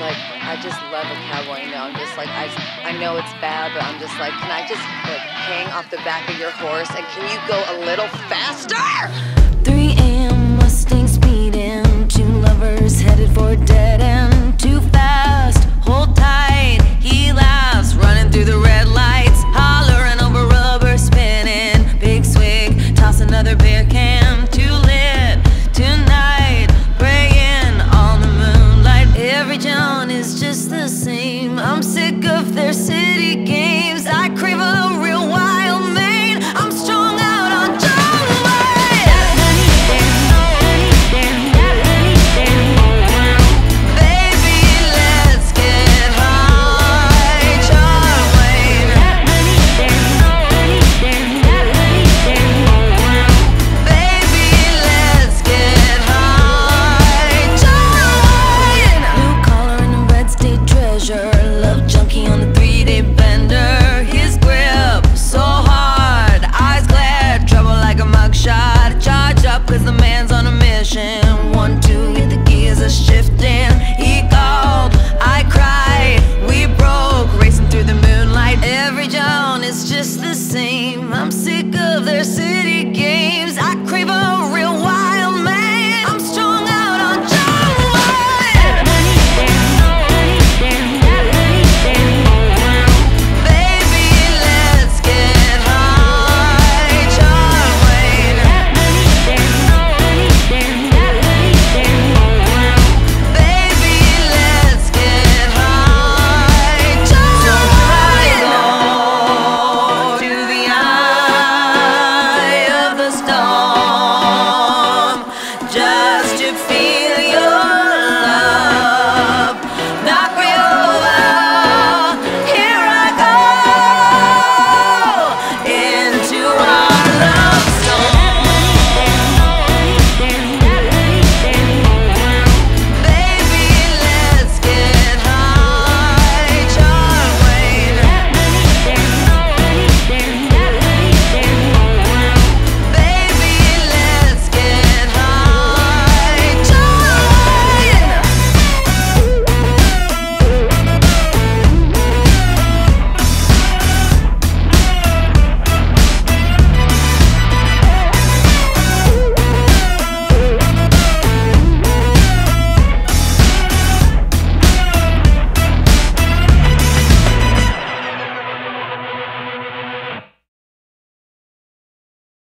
like, I just love a cowboy. You know, I'm just like, I, I know it's bad, but I'm just like, can I just like hang off the back of your horse and can you go a little faster? the same. Cause the